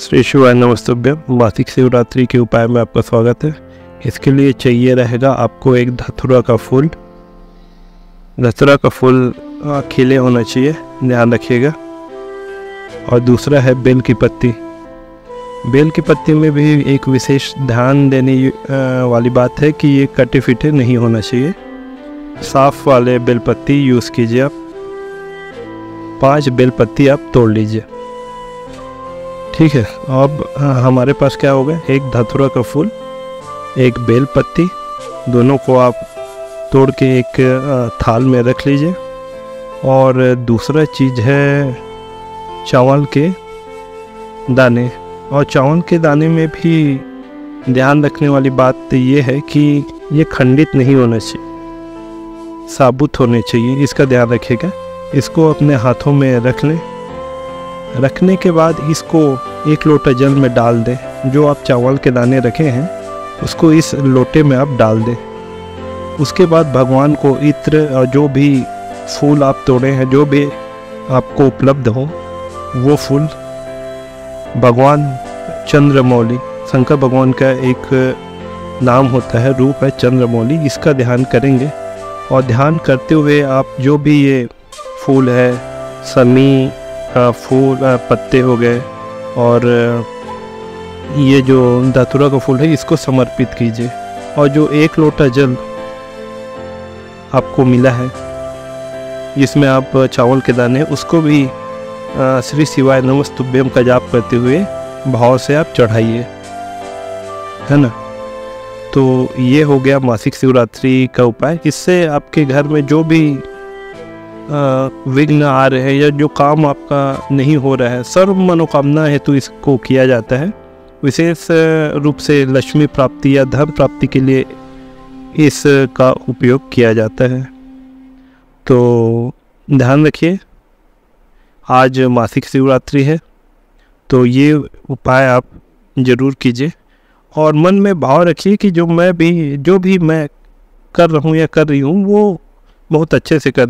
श्री शिवाय नमस्तभ्यम मासिक शिवरात्रि के उपाय में आपका स्वागत है। इसके लिए चाहिए रहेगा आपको एक धतुरा का फूल। धतुरा का फूल खिले होना चाहिए, ध्यान रखिएगा। और दूसरा है बेल की पत्ती। बेल की पत्ती में भी एक विशेष ध्यान देने वाली बात है कि ये कटे फिटे नहीं होना चाहिए। साफ़ वाले बेल पत्ती यूज़ कीजिए आप। पाँच बेल पत्ती आप तोड़ लीजिए। ठीक है, अब हमारे पास क्या होगा एक धतुरा का फूल, एक बेल पत्ती, दोनों को आप तोड़ के एक थाल में रख लीजिए। और दूसरा चीज़ है चावल के दाने। और चावल के दाने में भी ध्यान रखने वाली बात ये है कि ये खंडित नहीं होना चाहिए, साबुत होने चाहिए, इसका ध्यान रखिएगा। इसको अपने हाथों में रख लें। रखने के बाद इसको एक लोटा जल में डाल दें। जो आप चावल के दाने रखे हैं, उसको इस लोटे में आप डाल दें। उसके बाद भगवान को इत्र और जो भी फूल आप तोड़े हैं, जो भी आपको उपलब्ध हो, वो फूल भगवान चंद्रमौली, शंकर भगवान का एक नाम होता है, रूप है चंद्रमौली, इसका ध्यान करेंगे। और ध्यान करते हुए आप जो भी ये फूल है समी फूल पत्ते हो गए और ये जो दातुरा का फूल है, इसको समर्पित कीजिए। और जो एक लोटा जल आपको मिला है, जिसमें आप चावल के दाने, उसको भी श्री शिवाय नमस्तुभ्यम का जाप करते हुए भाव से आप चढ़ाइए। है ना? तो ये हो गया मासिक शिवरात्रि का उपाय। इससे आपके घर में जो भी विघ्न आ रहे हैं या जो काम आपका नहीं हो रहा है, सर्व मनोकामना हेतु इसको किया जाता है। विशेष रूप से लक्ष्मी प्राप्ति या धन प्राप्ति के लिए इसका उपयोग किया जाता है। तो ध्यान रखिए, आज मासिक शिवरात्रि है तो ये उपाय आप ज़रूर कीजिए और मन में भाव रखिए कि जो मैं भी, जो भी मैं कर रहा हूँ या कर रही हूँ, वो बहुत अच्छे से कर